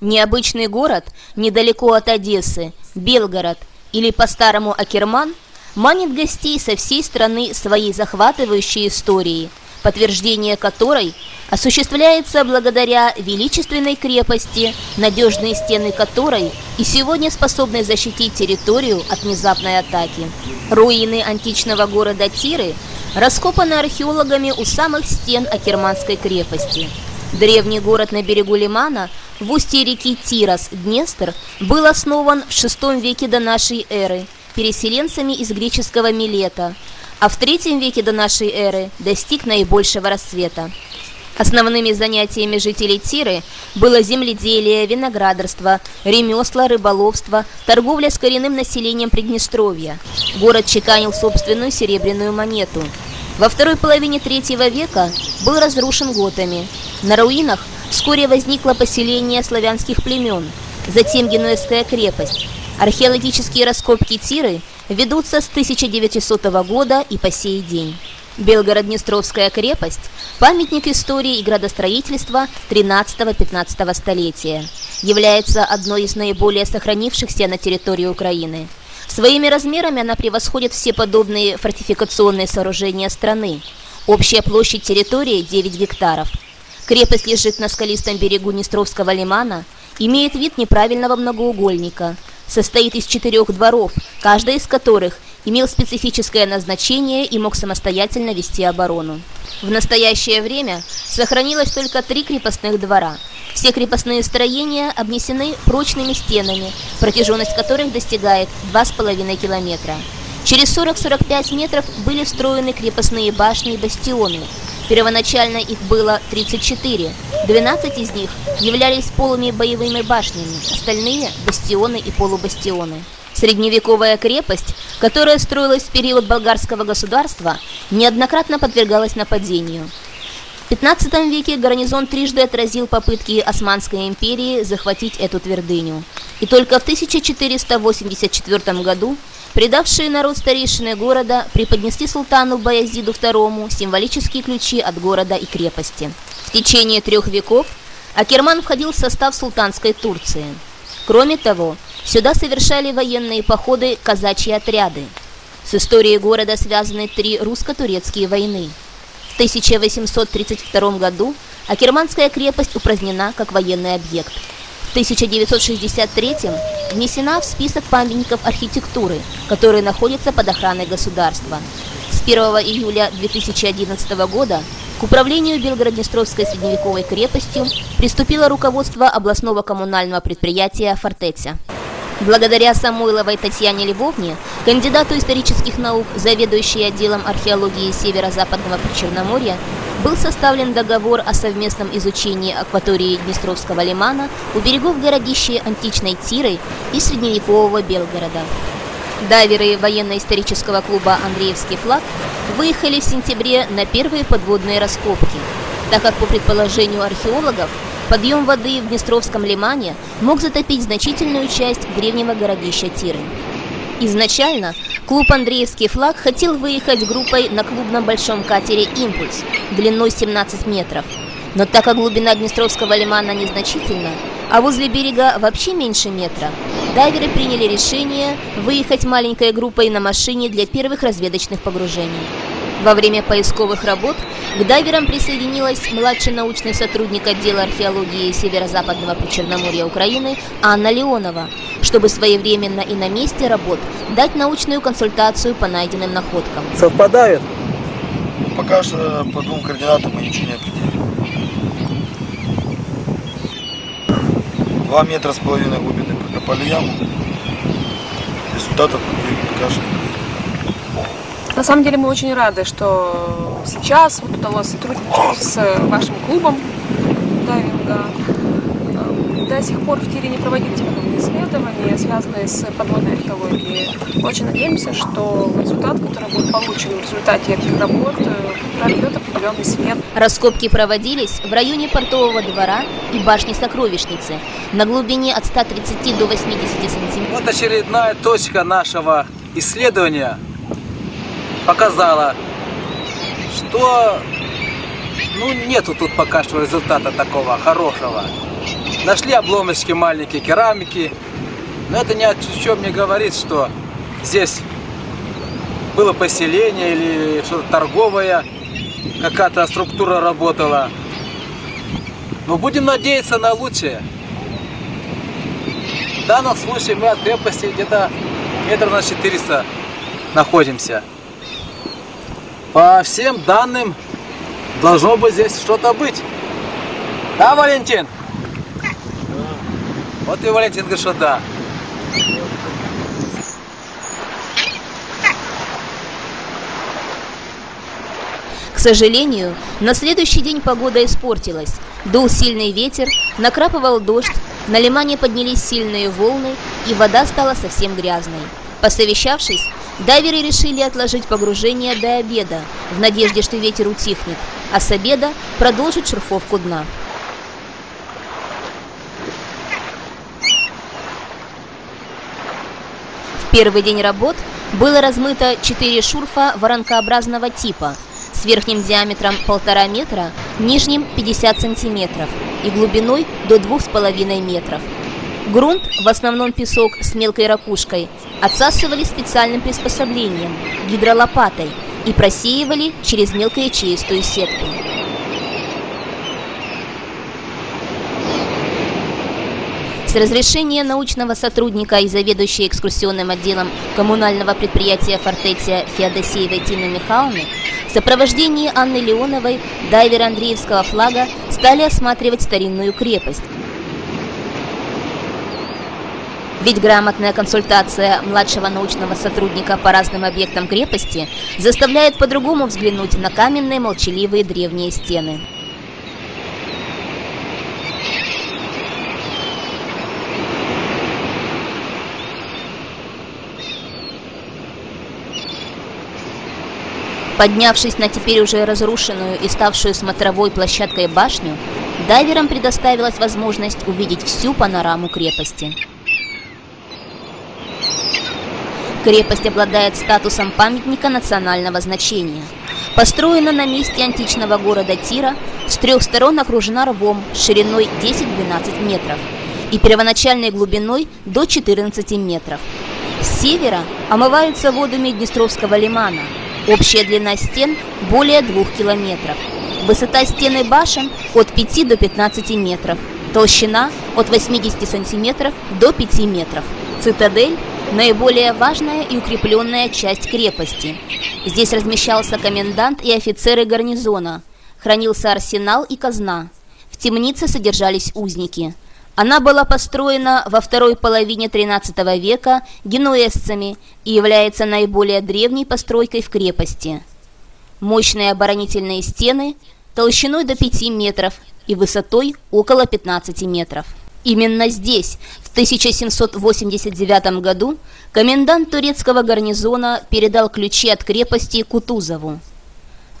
Необычный город недалеко от Одессы, Белгород или по-старому Акерман, манит гостей со всей страны своей захватывающей историей, подтверждение которой осуществляется благодаря величественной крепости, надежные стены которой и сегодня способны защитить территорию от внезапной атаки. Руины античного города Тиры раскопаны археологами у самых стен Акерманской крепости. Древний город на берегу Лимана – в устье реки Тирас, Днестр, был основан в VI веке до нашей эры переселенцами из греческого Милета, а в III веке до нашей эры достиг наибольшего расцвета. Основными занятиями жителей Тиры было земледелие, виноградарство, ремесла, рыболовство, торговля с коренным населением Приднестровья. Город чеканил собственную серебряную монету. Во второй половине третьего века был разрушен готами. На руинах – Вскоре возникло поселение славянских племен, затем Генуэзская крепость. Археологические раскопки Тиры ведутся с 1900 года и по сей день. Белгород-Днестровская крепость – памятник истории и градостроительства 13-15 столетия. Является одной из наиболее сохранившихся на территории Украины. Своими размерами она превосходит все подобные фортификационные сооружения страны. Общая площадь территории 9 гектаров – Крепость лежит на скалистом берегу Днестровского лимана, имеет вид неправильного многоугольника, состоит из четырех дворов, каждый из которых имел специфическое назначение и мог самостоятельно вести оборону. В настоящее время сохранилось только три крепостных двора. Все крепостные строения обнесены прочными стенами, протяженность которых достигает 2,5 километра. Через 40-45 метров были встроены крепостные башни и бастионы, Первоначально их было 34. 12 из них являлись полыми боевыми башнями, остальные – бастионы и полубастионы. Средневековая крепость, которая строилась в период болгарского государства, неоднократно подвергалась нападению. В 15 веке гарнизон трижды отразил попытки Османской империи захватить эту твердыню. И только в 1484 году Предавшие народ старейшины города преподнесли султану Баязиду II символические ключи от города и крепости. В течение трех веков Акерман входил в состав султанской Турции. Кроме того, сюда совершали военные походы казачьи отряды. С историей города связаны три русско-турецкие войны. В 1832 году Акерманская крепость упразднена как военный объект – 1963 внесена в список памятников архитектуры, которые находятся под охраной государства. С 1 июля 2011 года к управлению Белгород-Днестровской средневековой крепостью приступило руководство областного коммунального предприятия «Фортеця». Благодаря Самойловой Татьяне Львовне, кандидату исторических наук, заведующей отделом археологии Северо-Западного Причерноморья, был составлен договор о совместном изучении акватории Днестровского лимана у берегов городища античной Тиры и средневекового Белгорода. Дайверы военно-исторического клуба «Андреевский флаг» выехали в сентябре на первые подводные раскопки, так как по предположению археологов подъем воды в Днестровском лимане мог затопить значительную часть древнего городища Тиры. Изначально клуб «Андреевский флаг» хотел выехать группой на клубном большом катере «Импульс» длиной 17 метров. Но так как глубина Днестровского лимана незначительна, а возле берега вообще меньше метра, дайверы приняли решение выехать маленькой группой на машине для первых разведочных погружений. Во время поисковых работ к дайверам присоединилась младший научный сотрудник отдела археологии Северо-Западного Причерноморья Украины Анна Леонова, чтобы своевременно и на месте работ дать научную консультацию по найденным находкам. Совпадают? Пока что по двум координатам мы ничего не определили. Два метра с половиной глубины прокопали яму. Результатов пока что не на самом деле мы очень рады, что сейчас вот удалось сотрудничать с вашим клубом дайвинга. До сих пор в Тире не проводились исследования, связанные с подводной археологией. Очень надеемся, что результат, который будет получен в результате этих работ, прольет определенный свет. Раскопки проводились в районе портового двора и башни сокровищницы на глубине от 130 до 80 сантиметров. Вот очередная точка нашего исследования показала, что ну нету тут пока что результата такого хорошего. Нашли обломочки маленькие керамики. Но это ни о чем не говорит, что здесь было поселение или что-то торговое, какая-то структура работала. Но будем надеяться на лучшее. В данном случае мы от крепости где-то метров на 400 находимся. По всем данным, должно быть здесь что-то быть. Да, Валентин? Вот и Валентин говорит, что да. К сожалению, на следующий день погода испортилась. Дул сильный ветер, накрапывал дождь, на лимане поднялись сильные волны, и вода стала совсем грязной. Посовещавшись, дайверы решили отложить погружение до обеда, в надежде, что ветер утихнет, а с обеда продолжить шурфовку дна. Первый день работ было размыто 4 шурфа воронкообразного типа с верхним диаметром 1,5 метра, нижним 50 сантиметров и глубиной до 2,5 метров. Грунт, в основном песок с мелкой ракушкой, отсасывали специальным приспособлением – гидролопатой и просеивали через мелкоячеистую сетку. С разрешения научного сотрудника и заведующей экскурсионным отделом коммунального предприятия «Фортетия» Феодосеевой Тины Михайловны в сопровождении Анны Леоновой дайверы Андреевского флага стали осматривать старинную крепость. Ведь грамотная консультация младшего научного сотрудника по разным объектам крепости заставляет по-другому взглянуть на каменные молчаливые древние стены. Поднявшись на теперь уже разрушенную и ставшую смотровой площадкой башню, дайверам предоставилась возможность увидеть всю панораму крепости. Крепость обладает статусом памятника национального значения. Построена на месте античного города Тира, с трех сторон окружена рвом шириной 10-12 метров и первоначальной глубиной до 14 метров. С севера омываются водами Днестровского лимана – Общая длина стен более двух километров. Высота стены башен от 5 до 15 метров. Толщина от 80 сантиметров до 5 метров. Цитадель – наиболее важная и укрепленная часть крепости. Здесь размещался комендант и офицеры гарнизона. Хранился арсенал и казна. В темнице содержались узники – она была построена во второй половине XIII века генуэзцами и является наиболее древней постройкой в крепости. Мощные оборонительные стены толщиной до 5 метров и высотой около 15 метров. Именно здесь, в 1789 году, комендант турецкого гарнизона передал ключи от крепости Кутузову.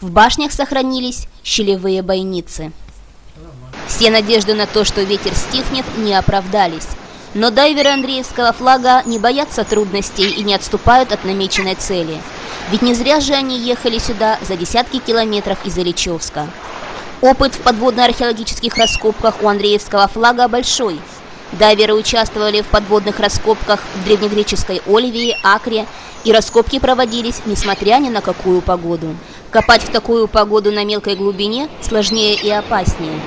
В башнях сохранились щелевые бойницы. Все надежды на то, что ветер стихнет, не оправдались. Но дайверы Андреевского флага не боятся трудностей и не отступают от намеченной цели. Ведь не зря же они ехали сюда за десятки километров из Ильичевска. Опыт в подводно-археологических раскопках у Андреевского флага большой. Дайверы участвовали в подводных раскопках в древнегреческой Оливии, Акре, и раскопки проводились несмотря ни на какую погоду. Копать в такую погоду на мелкой глубине сложнее и опаснее.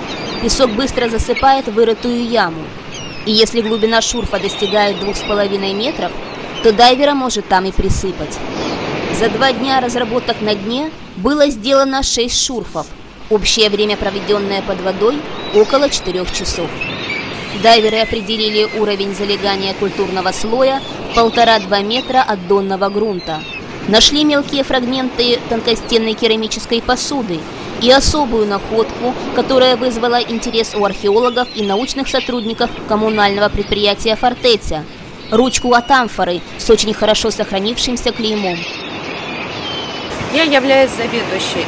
Песок быстро засыпает вырытую яму. И если глубина шурфа достигает двух с половиной метров, то дайвера может там и присыпать. За два дня разработок на дне было сделано 6 шурфов. Общее время, проведенное под водой, около 4 часов. Дайверы определили уровень залегания культурного слоя в полтора-два метра от донного грунта. Нашли мелкие фрагменты тонкостенной керамической посуды и особую находку, которая вызвала интерес у археологов и научных сотрудников коммунального предприятия «Фортеця» – ручку от амфоры с очень хорошо сохранившимся клеймом. Я являюсь заведующей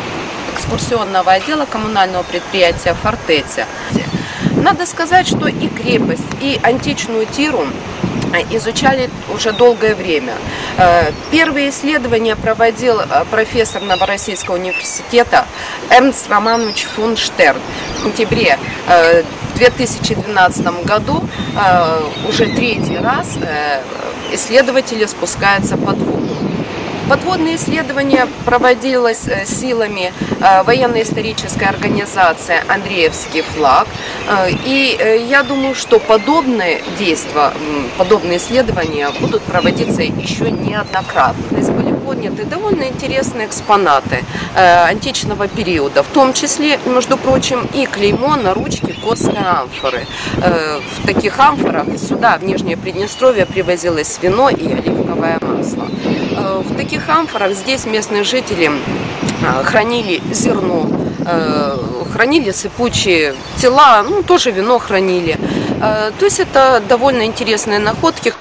экскурсионного отдела коммунального предприятия «Фортеця». Надо сказать, что и крепость, и античную Тиру изучали уже долгое время. Э, Первые исследования проводил э, профессор Новороссийского университета Эрнст Романович фон Штерн. В сентябре э, 2012 году э, уже третий раз э, исследователи спускаются под воду. Подводные исследования проводилось э, силами э, военно-исторической организации «Андреевский флаг». Э, И я думаю, что подобные действия, подобные исследования будут проводиться еще неоднократно. Здесь были подняты довольно интересные экспонаты античного периода, в том числе, между прочим, и клеймо на ручке Котской амфоры. В таких амфорах сюда, в Нижнее Приднестровье, привозилось вино и оливковое масло. В таких амфорах здесь местные жители э, хранили зерно, э, хранили сыпучие тела, ну, тоже вино хранили. Э, То есть это довольно интересные находки.